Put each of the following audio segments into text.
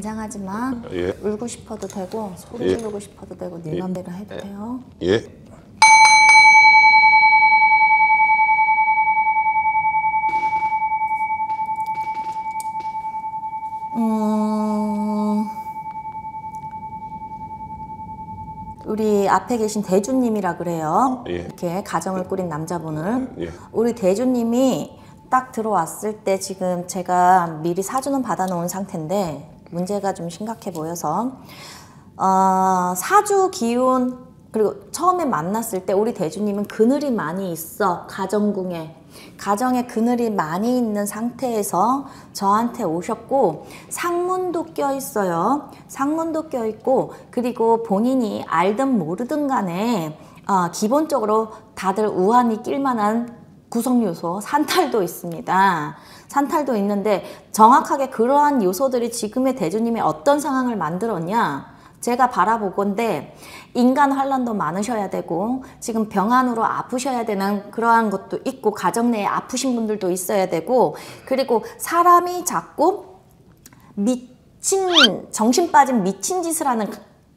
긴장하지 마. 예. 울고 싶어도 되고 소리 예. 지르고 싶어도 되고 네 맘대로 해도 돼요. 예. 음, 우리 앞에 계신 대주님이라 그래요. 예. 이렇게 가정을 꾸린 남자분을. 예. 우리 대주님이 딱 들어왔을 때 지금 제가 미리 사주는 받아놓은 상태인데 문제가 좀 심각해 보여서. 어, 사주 기운 그리고 처음에 만났을 때 우리 대주님은 그늘이 많이 있어. 가정궁에. 가정에 그늘이 많이 있는 상태에서 저한테 오셨고 상문도 껴 있어요. 상문도 껴 있고 그리고 본인이 알든 모르든 간에 어, 기본적으로 다들 우한이 낄 만한 구성 요소 산탈도 있습니다. 산탈도 있는데 정확하게 그러한 요소들이 지금의 대주님이 어떤 상황을 만들었냐? 제가 바라보건데 인간 환란도 많으셔야 되고 지금 병안으로 아프셔야 되는 그러한 것도 있고 가정 내에 아프신 분들도 있어야 되고 그리고 사람이 자꾸 미친 정신 빠진 미친 짓을 하는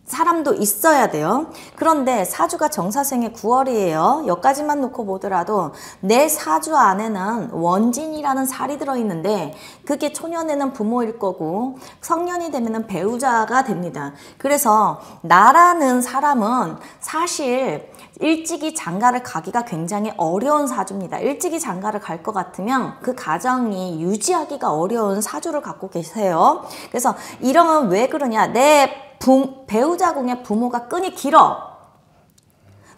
사람도 있어야 돼요. 그런데 사주가 정사생의 9월이에요. 여기까지만 놓고 보더라도 내 사주 안에는 원진이라는 살이 들어있는데 그게 초년에는 부모일 거고 성년이 되면은 배우자가 됩니다. 그래서 나라는 사람은 사실 일찍이 장가를 가기가 굉장히 어려운 사주입니다. 일찍이 장가를 갈 것 같으면 그 가정이 유지하기가 어려운 사주를 갖고 계세요. 그래서 이런 왜 그러냐? 내 부, 배우자 궁의 부모가 끈이 길어.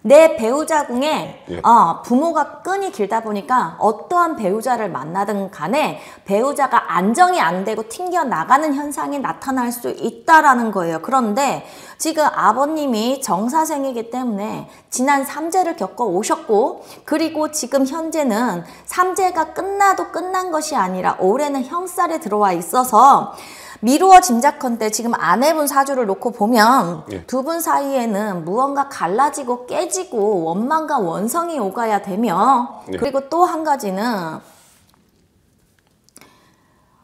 내 배우자 궁에 예. 어, 부모가 끈이 길다 보니까 어떠한 배우자를 만나든 간에 배우자가 안정이 안 되고 튕겨 나가는 현상이 나타날 수 있다라는 거예요. 그런데 지금 아버님이 정사생이기 때문에 지난 삼재를 겪어 오셨고 그리고 지금 현재는 삼재가 끝나도 끝난 것이 아니라 올해는 형살에 들어와 있어서 미루어 짐작컨대 지금 아내분 사주를 놓고 보면 예. 두분 사이에는 무언가 갈라지고 깨지 고 원망과 원성이 오가야 되며 예. 그리고 또 한 가지는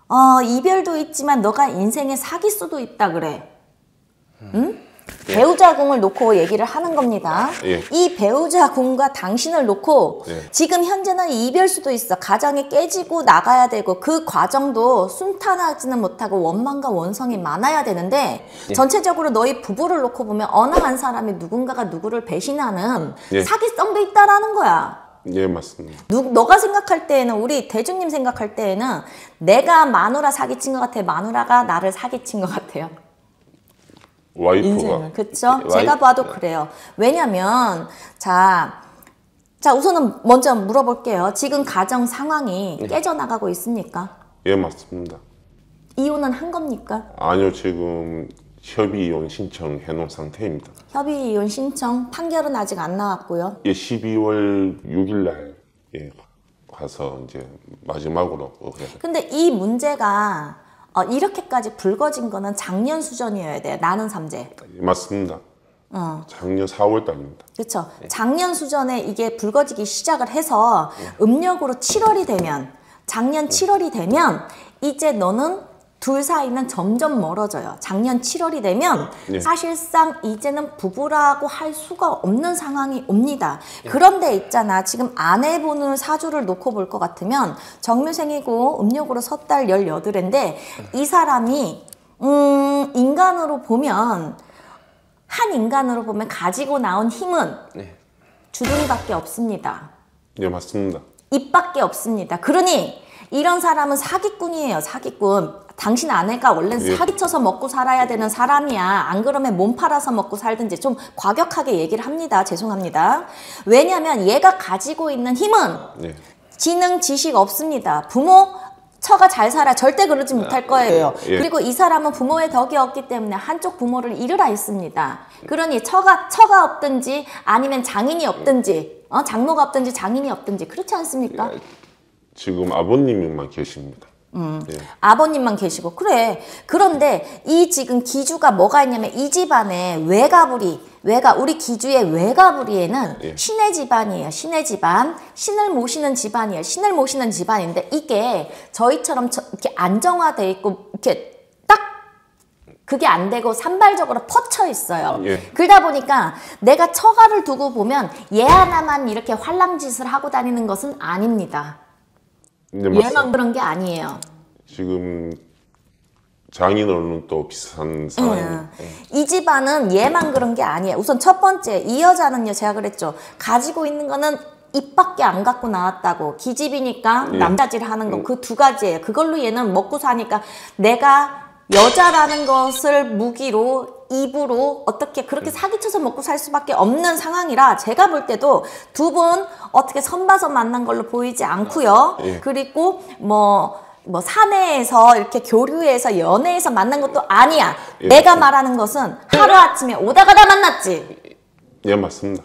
어, 이별도 있지만 너가 인생의 사기 수도 있다 그래. 응? 배우자 궁을 놓고 얘기를 하는 겁니다. 예. 이 배우자 궁과 당신을 놓고 예. 지금 현재는 이별 수도 있어. 가정이 깨지고 나가야 되고 그 과정도 순탄하지는 못하고 원망과 원성이 많아야 되는데 예. 전체적으로 너희 부부를 놓고 보면 어느 한 사람이 누군가가 누구를 배신하는 예. 사기성도 있다라는 거야. 예, 맞습니다. 누, 너가 생각할 때에는 우리 대주님 생각할 때에는 내가 마누라 사기친 것 같아. 마누라가 나를 사기친 것 같아요. 와이프가 인생은 그쵸? 와이- 제가 봐도 그래요. 왜냐면 자, 자 우선은 먼저 물어볼게요. 지금 가정 상황이 깨져나가고 있습니까? 예, 맞습니다. 이혼은 한 겁니까? 아니요, 지금 협의 이혼 신청 해 놓은 상태입니다. 협의 이혼 신청 판결은 아직 안 나왔고요. 예, 12월 6일 날 예, 가서 이제 마지막으로. 근데 이 문제가 어, 이렇게까지 불거진 거는 작년 수준이어야 돼요. 나는 삼재. 맞습니다. 어. 작년 4월 달입니다. 그렇죠. 작년 수전에 이게 불거지기 시작을 해서 음력으로 7월이 되면 작년 7월이 되면 이제 너는 둘 사이는 점점 멀어져요. 작년 7월이 되면 예. 사실상 이제는 부부라고 할 수가 없는 상황이 옵니다. 그런데 있잖아. 지금 아내분을 사주를 놓고 볼 것 같으면 정묘생이고 음력으로 섣달 18인데 이 사람이 음, 인간으로 보면 한 인간으로 보면 가지고 나온 힘은 네. 주둥이밖에 없습니다. 예, 맞습니다. 입밖에 없습니다. 그러니 이런 사람은 사기꾼이에요. 사기꾼. 당신 아내가 원래 예. 사기쳐서 먹고 살아야 되는 사람이야. 안 그러면 몸 팔아서 먹고 살든지 좀 과격하게 얘기를 합니다. 죄송합니다. 왜냐하면 얘가 가지고 있는 힘은 예. 지능, 지식 없습니다. 부모 처가 잘 살아 절대 그러지 못할 거예요. 예. 그리고 이 사람은 부모의 덕이 없기 때문에 한쪽 부모를 잃으라 했습니다. 그러니 처가 처가 없든지 아니면 장인이 없든지 어, 장모가 없든지 장인이 없든지 그렇지 않습니까? 지금 아버님만 계십니다. 음. 예. 아버님만 계시고 그래 그런데 이 지금 기주가 뭐가 있냐면 이 집안에 외가부리 외가 우리 기주의 외가부리에는 예. 신의 집안이에요 신의 집안 신을 모시는 집안이에요 신을 모시는 집안인데 이게 저희처럼 저- 이렇게 안정화돼 있고 이렇게 딱 그게 안 되고 산발적으로 퍼쳐 있어요. 예. 그러다 보니까 내가 처가를 두고 보면 얘 하나만 이렇게 활랑짓을 하고 다니는 것은 아닙니다. 얘만 그런 게 아니에요. 지금 장인어른은 또 비슷한 상황입니다. 예. 이 집안은 얘만 그런 게 아니에요. 우선 첫 번째 이 여자는요 제가 그랬죠. 가지고 있는 거는 입 밖에 안 갖고 나왔다고 기집이니까 예. 남자질 하는 거 그두 가지예요. 그걸로 얘는 먹고 사니까 내가 여자라는 것을 무기로 입으로 어떻게 그렇게 사기쳐서 먹고 살 수밖에 없는 상황이라 제가 볼 때도 두 분 어떻게 선봐서 만난 걸로 보이지 않고요. 예. 그리고 뭐뭐 사내에서 이렇게 교류해서 연애해서 만난 것도 아니야. 예. 내가 말하는 것은 하루 아침에 오다 가다 만났지. 예, 맞습니다.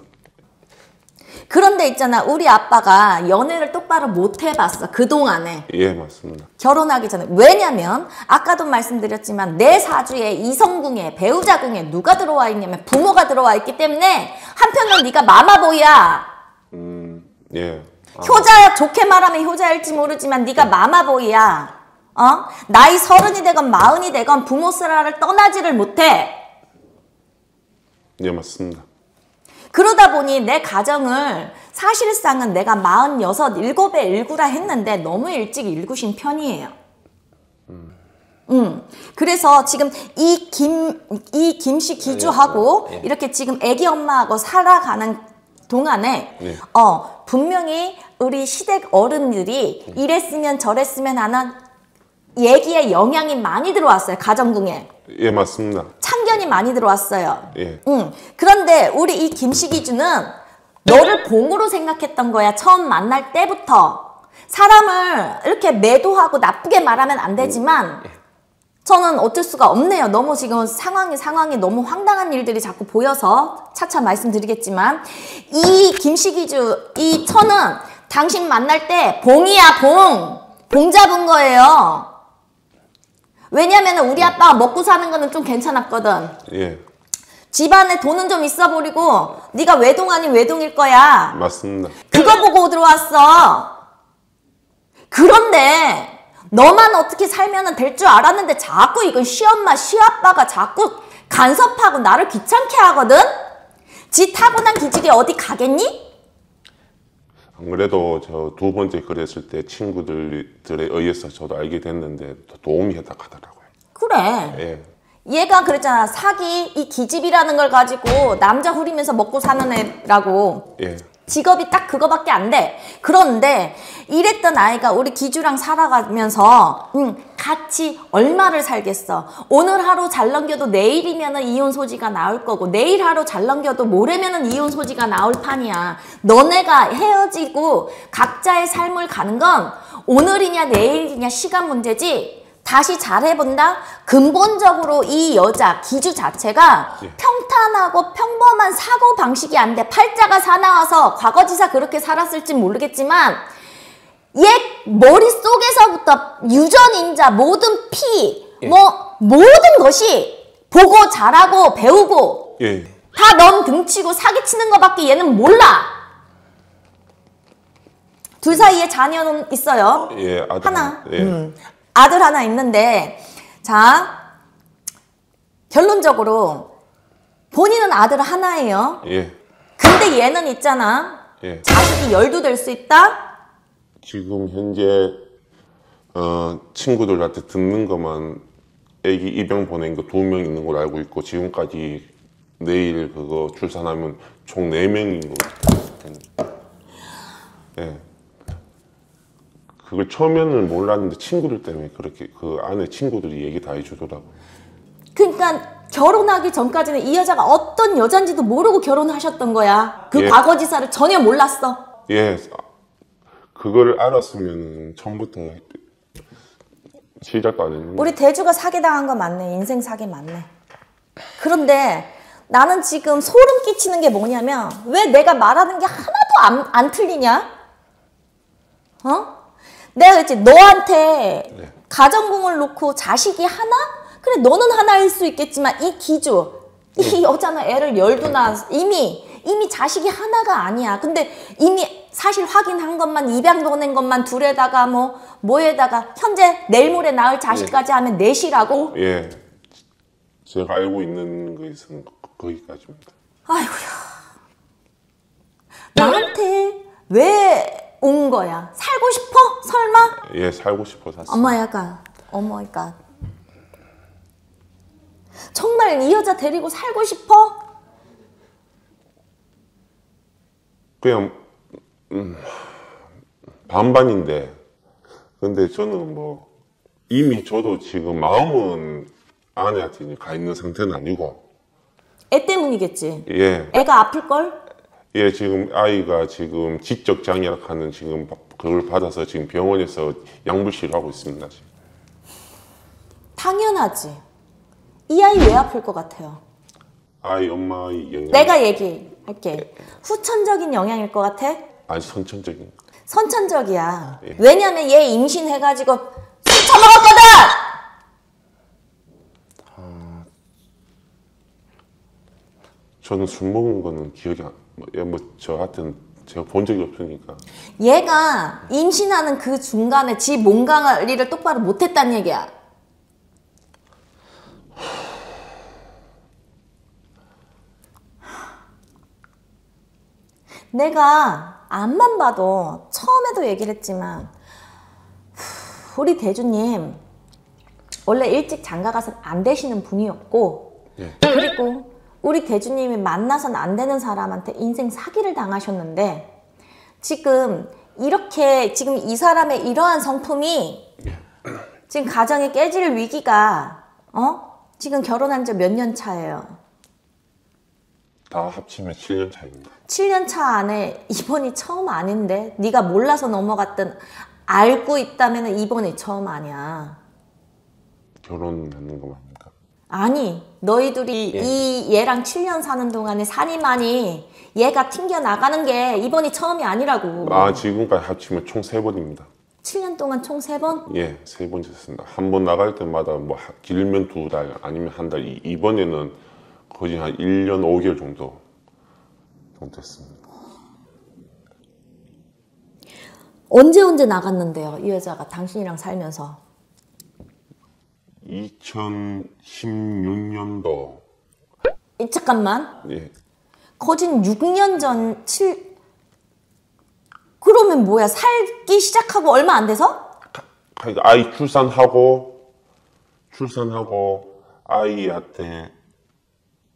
그런데 있잖아, 우리 아빠가 연애를 똑바로 못 해봤어. 그동안에. 예, 맞습니다. 결혼하기 전에. 왜냐면, 아까도 말씀드렸지만, 내 사주에 이성궁에, 배우자궁에 누가 들어와 있냐면 부모가 들어와 있기 때문에, 한편으로 네가 마마보이야. 음, 예. 효자야, 좋게 말하면 효자일지 모르지만, 네가 마마보이야. 어? 나이 서른이 되건 마흔이 되건 부모 쓰라를 떠나지를 못해. 예, 맞습니다. 그러다 보니 내 가정을 사실상은 내가 46, 7에 일구라 했는데 너무 일찍 일구신 편이에요. 음. 그래서 지금 이 김, 이 김씨 기주하고 예. 이렇게 지금 애기 엄마하고 살아가는 동안에, 예. 어, 분명히 우리 시댁 어른들이 이랬으면 저랬으면 하는 얘기에 영향이 많이 들어왔어요. 가정궁에. 예, 맞습니다. 참견이 많이 들어왔어요. 예. 응. 그런데 우리 이 김식이주는 너를 봉으로 생각했던 거야. 처음 만날 때부터. 사람을 이렇게 매도하고 나쁘게 말하면 안 되지만 저는 어쩔 수가 없네요. 너무 지금 상황이 상황이 너무 황당한 일들이 자꾸 보여서 차차 말씀드리겠지만 이 김식이주 이 천은 당신 만날 때 봉이야 봉. 봉 잡은 거예요. 왜냐면 우리 아빠가 먹고 사는 거는 좀 괜찮았거든. 예, 집안에 돈은 좀 있어 버리고 네가 외동 아닌 외동일 거야. 맞습니다. 그거 보고 들어왔어. 그런데 너만 어떻게 살면 될 줄 알았는데 자꾸 이건 시엄마 시아빠가 자꾸 간섭하고 나를 귀찮게 하거든. 지 타고난 기질이 어디 가겠니? 안 그래도 저 두 번째 그랬을 때 친구들에 의해서 저도 알게 됐는데 더 도움이 했다 하더라고요. 그래. 예, 얘가 그랬잖아. 사기 이 기집이라는 걸 가지고 남자 후리면서 먹고 사는 애라고. 예, 직업이 딱 그거밖에 안 돼. 그런데 이랬던 아이가 우리 기주랑 살아가면서 음, 같이 얼마를 살겠어. 오늘 하루 잘 넘겨도 내일이면 은 이혼 소지가 나올 거고 내일 하루 잘 넘겨도 모레면 은 이혼 소지가 나올 판이야. 너네가 헤어지고 각자의 삶을 가는 건 오늘이냐 내일이냐 시간 문제지. 다시 잘해본다? 근본적으로 이 여자, 기주 자체가 예. 평탄하고 평범한 사고 방식이 안 돼. 팔자가 사나워서 과거지사 그렇게 살았을지 모르겠지만, 얘 머릿속에서부터 유전인자, 모든 피, 뭐, 모든 것이 보고 잘하고 배우고 예, 다넌 등치고 사기치는 것밖에 얘는 몰라. 둘 사이에 자녀는 있어요. 예, 아들 하나. 예, 음. 아들 하나 있는데, 자, 결론적으로 본인은 아들 하나예요. 예, 근데 얘는 있잖아. 예. 자식이 열두 될 수 있다? 지금 현재 어, 친구들한테 듣는 것만 애기 입양 보낸 거 두 명 있는 걸 알고 있고 지금까지 내일 그거 출산하면 총 네 명인 거 같아요. 예. 그걸 처음에는 몰랐는데 친구들 때문에 그렇게 그 안에 친구들이 얘기 다 해주더라고. 그러니까 결혼하기 전까지는 이 여자가 어떤 여잔지도 모르고 결혼하셨던 거야. 그 예. 과거 지사를 전혀 몰랐어. 예, 그걸 알았으면 처음부터 시작도 안 했는데. 우리 대주가 사기당한 거 맞네. 인생 사기 맞네. 그런데 나는 지금 소름 끼치는 게 뭐냐면 왜 내가 말하는 게 하나도 안, 안 틀리냐? 어? 내가 그랬지 너한테 네. 가정궁을 놓고 자식이 하나? 그래 너는 하나일 수 있겠지만 이 기주 이 여자는 애를 열두나 이미 이미 자식이 하나가 아니야. 근데 이미 사실 확인한 것만 입양 보낸 것만 둘에다가 뭐 뭐에다가 현재 내일 모레 낳을 자식까지 하면 넷이라고 예, 제가 알고 있는 것은 거기까지입니다. 아이고야. 나한테 왜 온 거야? 살고 싶어? 설마? 예, 살고 싶어 샀어요. 엄마야가, 어머니까. 정말 이 여자 데리고 살고 싶어? 그냥 음, 반반인데 근데 저는 뭐 이미 저도 지금 마음은 아내한테 가 있는 상태는 아니고 애 때문이겠지. 예, 애가 아플 걸? 예 지금 아이가 지금 지적 장애락 하는 지금 그걸 받아서 지금 병원에서 양불치를 하고 있습니다. 지금. 당연하지. 이 아이 왜 아플 것 같아요? 아이 엄마의 영향 내가 얘기할게. 후천적인 영향일 것 같아? 아니 선천적인 선천적이야. 예. 왜냐면 얘 임신해가지고 술 처먹었거든! 저는 술 먹은 거는 기억이 안, 뭐, 예, 뭐 저한테는 제가 본 적이 없으니까 얘가 임신하는 그 중간에 지 몸 관리를 똑바로 못했단 얘기야. 내가 앞만 봐도 처음에도 얘기를 했지만 우리 대주님 원래 일찍 장가 가선 안 되시는 분이었고 예. 그리고 우리 대주님이 만나선 안 되는 사람한테 인생 사기를 당하셨는데 지금 이렇게 지금 이 사람의 이러한 성품이 지금 가정이 깨질 위기가 어 지금 결혼한 지 몇 년 차예요. 다 합치면 7년 차입니다. 7년 차 안에 이번이 처음 아닌데 네가 몰라서 넘어갔든 알고 있다면 이번이 처음 아니야. 결혼하는 거 맞습니까? 아니 너희 둘이 이 얘랑 7년 사는 동안에 산이 많이 얘가 튕겨 나가는 게 이번이 처음이 아니라고. 아 지금까지 합치면 총 세 번입니다. 7년 동안 총 세 번 예, 세번 졌습니다. 한 번 나갈 때마다 뭐 하- 길면 두 달 아니면 한 달. 이- 이번에는 거의 한 1년 5개월 정도 정도 됐습니다. 언제 언제 나갔는데요 이 여자가 당신이랑 살면서 2016년도. 이, 잠깐만. 예, 거진 6년 전 7... 그러면 뭐야 살기 시작하고 얼마 안 돼서? 아이 출산하고 출산하고 아이한테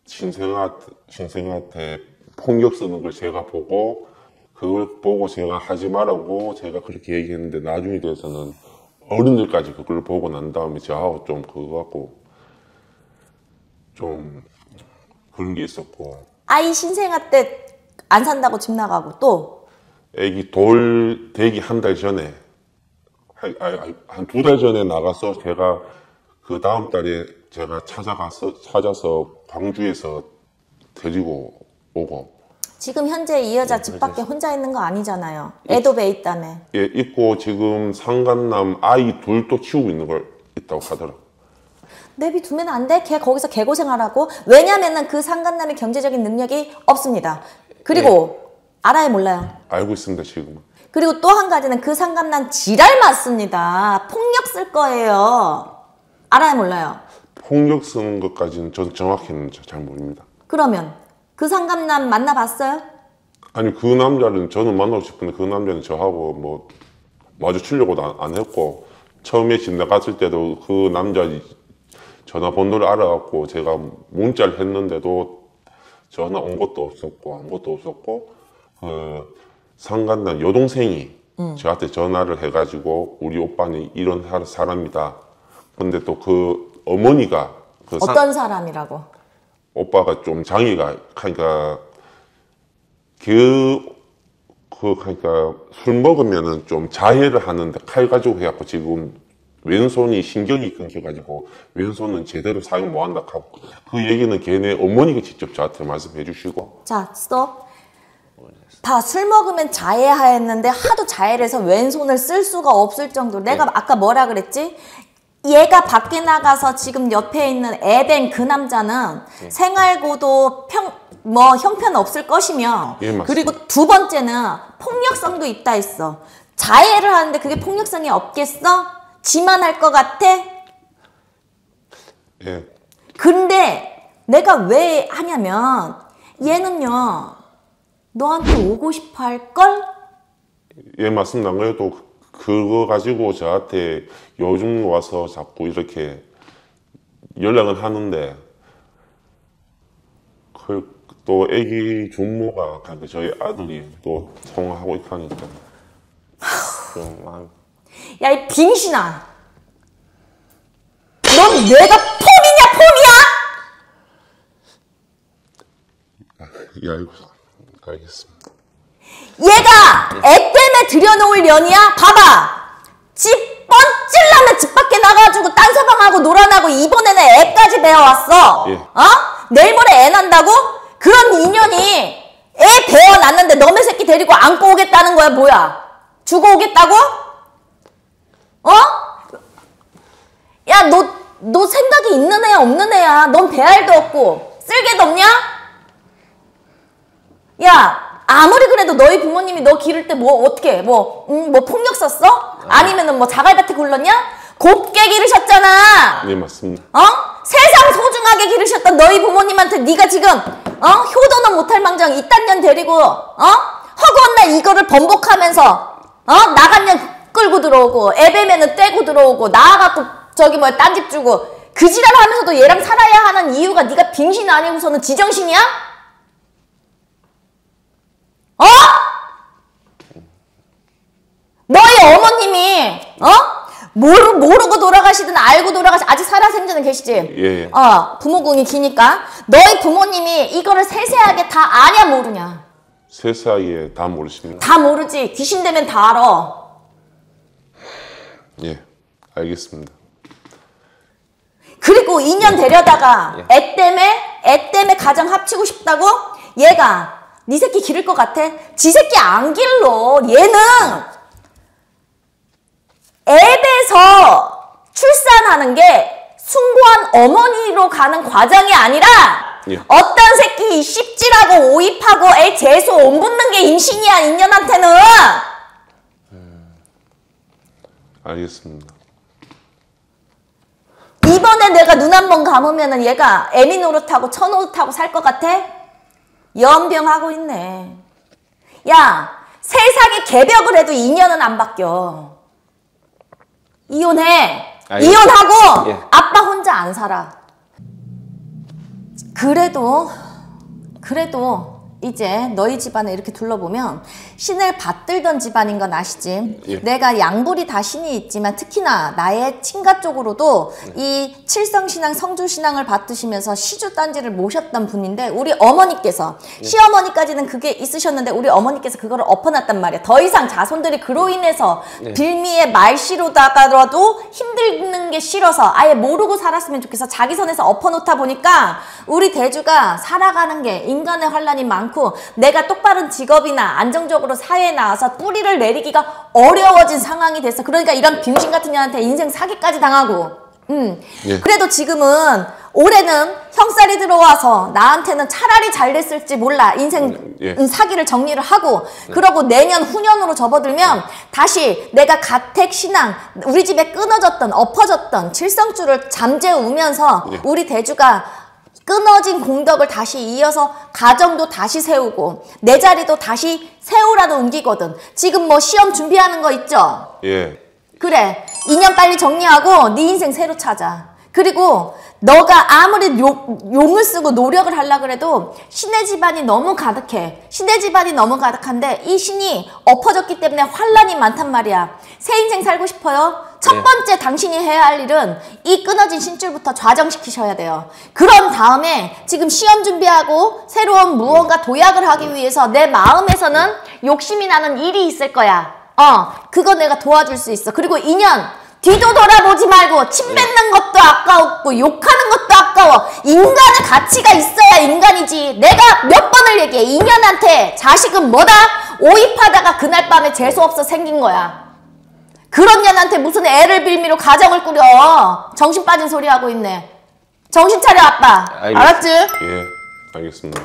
신생아한테 신생아한테 폭력 쓰는 걸 제가 보고 그걸 보고 제가 하지 말라고 제가 그렇게 얘기했는데 나중에 돼서는 어른들까지 그걸 보고 난 다음에 저하고 좀 그거 갖고 좀 그런 게 있었고. 아이 신생아 때 안 산다고 집 나가고 또? 애기 돌 되기 한 달 전에 한 두 달 전에 나가서 제가 그 다음 달에 제가 찾아가서 찾아서 광주에서 데리고 오고 지금 현재 이 여자 집 밖에 혼자 있는 거 아니잖아요. 애도 배 있다며. 예 있고 지금 상간남 아이 둘도 키우고 있는 걸 있다고 하더라고. 내비 두면 안 돼? 걔 거기서 개고생하라고? 왜냐면은 그 상간남의 경제적인 능력이 없습니다. 그리고 알아요 몰라요? 알고 있습니다 지금은. 그리고 또 한 가지는 그 상간남 지랄 맞습니다. 폭력 쓸 거예요. 알아요 몰라요? 폭력 쓰는 것까지는 저는 정확히는 잘 모릅니다. 그러면 그 상간남 만나봤어요? 아니 그 남자는 저는 만나고 싶은데 그 남자는 저하고 뭐 마주치려고도 안, 안 했고 처음에 집 나갔을 때도 그 남자 전화 번호를 알아갖고 제가 문자를 했는데도 전화 온 것도 없었고 아무것도 없었고 그 상간남 여동생이 저한테 전화를 해가지고 우리 오빠는 이런 사- 사람이다. 근데 또 그 어머니가 그 상- 어떤 사람이라고? 오빠가 좀 장애가 그러니까 그, 그 그러니까 술 먹으면은 좀 자해를 하는데 칼 가지고 해갖고 지금 왼손이 신경이 끊겨가지고 왼손은 제대로 사용 못 한다 하고 그 얘기는 걔네 어머니가 직접 저한테 말씀해 주시고 자, 스톱. 봐, 술 먹으면 자해하였는데 하도 자해를 해서 왼손을 쓸 수가 없을 정도로 내가 네. 아까 뭐라 그랬지? 얘가 밖에 나가서 지금 옆에 있는 애된 그 남자는 네. 생활고도 평, 뭐 형편 없을 것이며 예. 그리고 두 번째는 폭력성도 있다 했어. 자해를 하는데 그게 폭력성이 없겠어? 지만 할 것 같아? 예 근데 내가 왜 하냐면 얘는요 너한테 오고 싶어 할걸? 예, 맞습니다. 안 그래도 그거 가지고 저한테 요즘 와서 자꾸 이렇게 연락은 하는데 그 또 애기 준모가 그 저희 아들이 또 통화하고 있고 하니까 좀 마음 야 이 빙신아 넌 뇌가 폼이냐 폼이야? 예, 알고 알겠습니다. 얘가 애 때문에 들여놓을 년이야? 봐봐. 집 뻔찔라면 집 밖에 나가가지고 딴서방하고 놀아나고 이번에는 애까지 배워왔어. 예. 어? 내일 모레 애 난다고? 그런 인연이 애 배워놨는데 너네 새끼 데리고 안고 오겠다는 거야 뭐야? 주고 오겠다고? 어? 야 너 너 생각이 있는 애야 없는 애야? 넌 배알도 없고 쓸개도 없냐? 야, 아무리 그래도 너희 부모님이 너 기를 때 뭐 어떻게 뭐, 음, 뭐 폭력 썼어? 아니면은 뭐 자갈밭에 굴렀냐? 곱게 기르셨잖아. 예, 맞습니다. 어? 세상 소중하게 기르셨던 너희 부모님한테 네가 지금 어? 효도는 못할 망정 이딴 년 데리고 어? 허구한 날 이거를 번복하면서 어? 나간 년 끌고 들어오고 애배면은 떼고 들어오고 나와갖고 저기 뭐야 딴 집 주고 그 지랄 하면서도 얘랑 살아야 하는 이유가 네가 빙신 아니고서는 지정신이야? 어? 너희 어머님이 어? 모르, 모르고 돌아가시든 알고 돌아가시 아직 살아생전에 계시지? 예, 예. 어 부모궁이 기니까 너희 부모님이 이거를 세세하게 다 아냐 모르냐 세세하게 다 모르십니다. 다 모르지 귀신 되면 다 알아 예, 알겠습니다. 그리고 2년 데려다가 애 때문에 애 때문에 가정 합치고 싶다고 얘가 네 새끼 기를 것 같아? 지 새끼 안 길러 얘는 앱에서 출산하는 게 숭고한 어머니로 가는 과정이 아니라 예. 어떤 새끼 씹질하고 오입하고 애 재수 온 붙는 게 임신이야 인년한테는 알겠습니다. 이번에 내가 눈 한 번 감으면 은 얘가 애미 노릇하고 처 노릇하고 살 것 같아? 연병하고 있네. 야, 세상에 개벽을 해도 2년은 안 바뀌어. 이혼해. 알겠- 이혼하고 예. 아빠 혼자 안 살아. 그래도 그래도 이제 너희 집안을 이렇게 둘러보면 신을 받들던 집안인 건 아시지? 예. 내가 양불이 다 신이 있지만 특히나 나의 친가 쪽으로도 이 칠성신앙, 성주신앙을 받드시면서 시주단지를 모셨던 분인데 우리 어머니께서 시어머니까지는 그게 있으셨는데 우리 어머니께서 그거를 엎어놨단 말이야. 더 이상 자손들이 그로 인해서 빌미의 말씨로다가도 힘드는 게 싫어서 아예 모르고 살았으면 좋겠어. 자기 선에서 엎어놓다 보니까 우리 대주가 살아가는 게 인간의 환란이 많고 내가 똑바른 직업이나 안정적으로 사회에 나와서 뿌리를 내리기가 어려워진 상황이 됐어. 그러니까 이런 빙신 같은 년한테 인생 사기까지 당하고. 음. 예. 그래도 지금은 올해는 형살이 들어와서 나한테는 차라리 잘 됐을지 몰라. 인생 예. 음, 사기를 정리를 하고 그러고 내년 후년으로 접어들면 다시 내가 가택 신앙 우리 집에 끊어졌던 엎어졌던 칠성줄을 잠재우면서 예. 우리 대주가 끊어진 공덕을 다시 이어서 가정도 다시 세우고 내 자리도 다시 세우라는 운기거든. 지금 뭐 시험 준비하는 거 있죠? 예, 그래 2년 빨리 정리하고 네 인생 새로 찾아 그리고 너가 아무리 용, 용을 쓰고 노력을 하려 그래도 신의 집안이 너무 가득해 신의 집안이 너무 가득한데 이 신이 엎어졌기 때문에 환란이 많단 말이야 새 인생 살고 싶어요? 첫 네. 번째 당신이 해야 할 일은 이 끊어진 신줄부터 좌정시키셔야 돼요 그런 다음에 지금 시험 준비하고 새로운 무언가 도약을 하기 위해서 내 마음에서는 욕심이 나는 일이 있을 거야 어, 그거 내가 도와줄 수 있어. 그리고 2년 뒤도 돌아보지 말고 침 뱉는 것도 아까웠고 욕하는 것도 아까워. 인간의 가치가 있어야 인간이지. 내가 몇 번을 얘기해. 2년한테 자식은 뭐다? 오입하다가 그날 밤에 재수 없어 생긴 거야. 그런 년한테 무슨 애를 빌미로 가정을 꾸려. 정신 빠진 소리 하고 있네. 정신 차려 아빠. 알겠습니다. 알았지? 예, 알겠습니다.